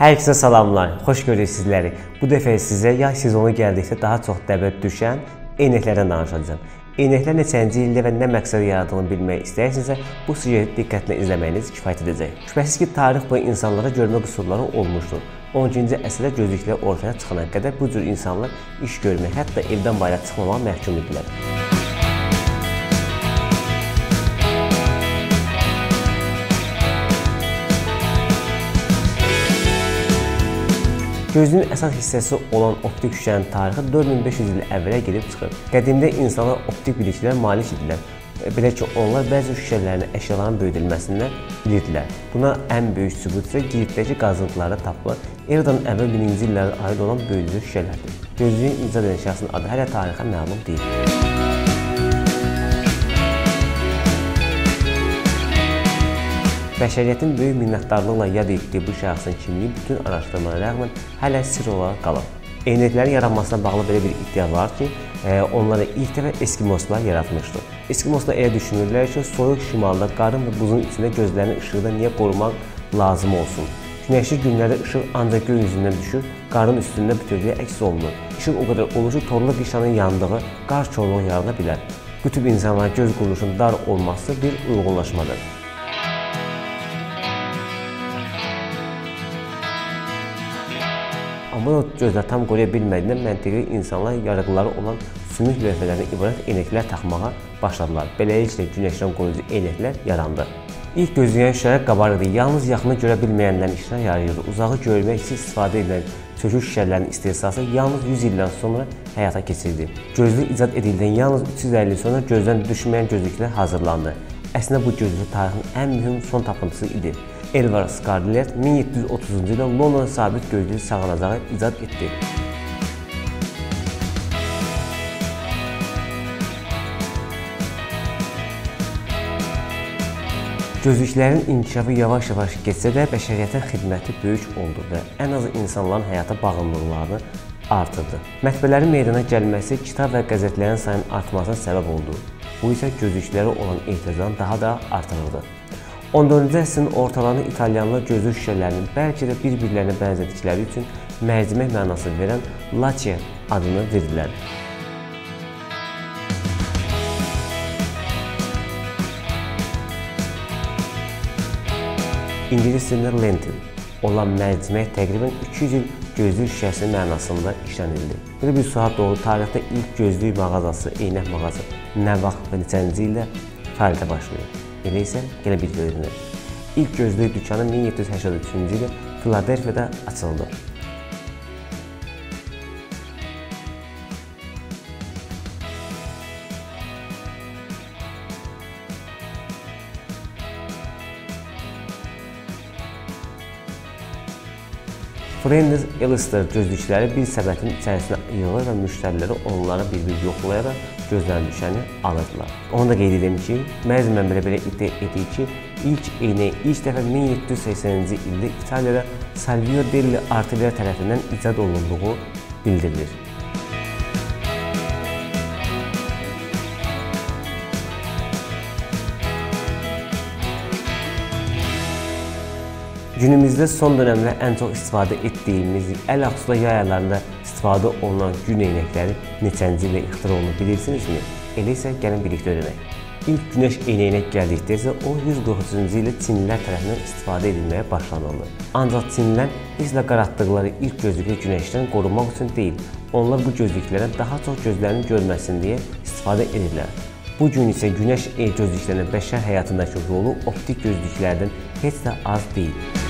Hər kəsə salamlar, xoş görürük sizləri. Bu dəfə sizə yay sezonu gəldikdə daha çox dəbət düşən eynəklərdən danışacağam. Eynəklər neçənci ildə və nə məqsədə yaradıldığını bilmək istəyirsinizsə, bu süjeti diqqətlə izləməyiniz kifayət edəcək. Şübhəsiz ki, tarix boyu insanlara görmə qüsurları olmuşdur. 12-ci əsrdə gözlüklər ortaya çıxana qədər bu cür insanlar iş görmək, hətta evdən bayıra çıxmamağa məhkum idilər. Gözün əsas hissəsi olan optik şüşənin tarixi 4500 il əvvələ gedib çıxır. Qədimdə insanlar optik biliklərə malik idilər. Belə ki, onlar bəzi şüşələrin əşyaların böyüdülməsindən bilirdilər. Buna ən böyük sübut isə Giritdəki qazıntılarda tapılan Eradan əvvəl 1-ci illərə aid olan böyüdülü şüşələrdir. Gözlüyün icad edən şəxsin adı hələ tarixə məlum deyil. Bəşəriyyətin böyük minnətdarlıqla yad etdiyi bu şəxsin kimliyi bütün araşdırmalara rəğmən hələ sirr olaraq qalıb. Eynəklərin yaranmasına bağlı belə bir iddia var ki, e, onları ilk dəfə Eskimoslar yaratmışdı. Eskimoslar elə düşünürlər ki, soyuq şimalda qarın və buzun içində gözlərini işıqdan niyə qorumaq lazım olsun? Günəşli günlərdə işıq ancaq göy üzündən düşür, qarın üstündə bütövlüyə əks olunur. İşıq o qədər olur ki, torlu qışlanın yandığı qar çorluğu yarada bilər. Qütb insanlara göz quruluşunun dar olması bir uyğunlaşmadır. Amma o gözlər tam qoruya bilmədiyindən məntiqi insanlar yarıqları olan sümük lövhələrdən ibarət eynəklər taxmağa başladılar. Beləliklə günəşdən qoruyucu eynəklər yarandı. İlk gözləyən şüşələr qabarıq idi. Yalnız yaxını görə bilməyənlərin işinə yarayırdı. Uzağı görmək üçün istifadə edilən sökük şüşələrinin istehsası yalnız 100 ildən sonra həyata keçirildi. Gözlük icad edildən yalnız 350 il sonra gözdən düşməyən gözlüklər hazırlandı. Əslində bu gözlük tarixin ən mühüm son tapıntısı idi. Elvar Scarlett 1730-cu ildə London sabit gözlüyü sağanacağı icad etdi. Gözlüklərin inkişafı yavaş-yavaş getsə də bəşəriyyətə xidməti böyük oldu və ən az insanların həyata bağımlılıqlarını artırdı. Mətbəələrin meydana gəlməsi kitab və qəzetlərin sayının artmasına səbəb oldu. Bu isə gözlüklərə olan ehtiyacını daha da artırırdı. 14-cü əsrin ortalarında italyanlar gözlük şüşələrinin bəlkə də bir-birlərinə bənzədikləri üçün mərcimək mənası verən laçe adını verdilər. İngilis dilində lentil olan mərcimək təqribən 200 il gözlük şüşəsi mənasında işlənildi. Belə bir sual doğru tarixdə ilk gözlük mağazası, eynək mağazası nə vaxt və neçənci ildə fəaliyyətə başlayıb. Elə isə yenə bir öyrənir. İlk gözlük dükanı 1783-cü ildə Filadelfiyada açıldı. Friends Elster gözlükləri bir səbətin içərisinə yığılır və müştərilər onları bir-bir yoxlayaraq gözlərinə düşəni alırdılar. Onu da qeyd edim ki, bəzi mənbələr belə iddia edir ki, ilk eynək ilk dəfə 1780-ci ildə İtaliyada Salvio Delle Artiglieri tərəfindən icad olunduğu bildirilir. Günümüzdə son dönəmdə ən çox istifadə etdiyimiz əl axsuda yay aylarında istifadə olunan gün eynəkləri neçənci ilə ixtira olunub bilirsinizmi? Elə isə gəlin birlikdə öyrənək. İlk günəş eynəyinə gəldikdə isə o 143-cü ildə Çinlilər tərəfindən istifadə edilməyə başlanıldı. Ancaq Çinlilər də qaratdıqları ilk gözlüklə günəşdən qorunmaq üçün deyil, onlar bu gözlüklərə daha çox gözlərinin görməsin deyə istifadə edirlər. Bu gün isə günəş gözlüklərinin bəşər həyatındakı rolu optik gözlüklərdən heç də az deyil.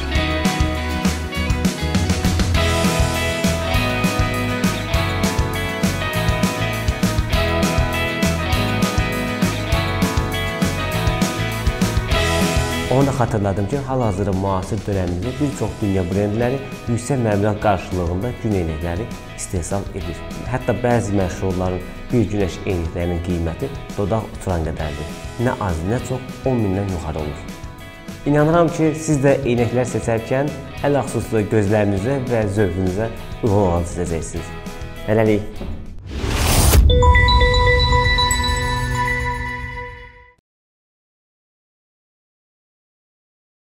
Onu da xatırladım ki, hal-hazırda müasir dönəmimizdə bir çox dünya brendləri yüksək məbləğ qarşılığında gün eynəkləri istehsal edir. Hətta bəzi məşhurların bir günəş eynəklərinin qiyməti dodaq uçuran qədərdir. Nə az, nə çox 10 mindən yuxarı olur. İnanıram ki, siz də eynəklər seçərkən ən xüsusi gözlərinizə və zövqünüzə uyğun olanı seçəcəksiniz. Hələlik.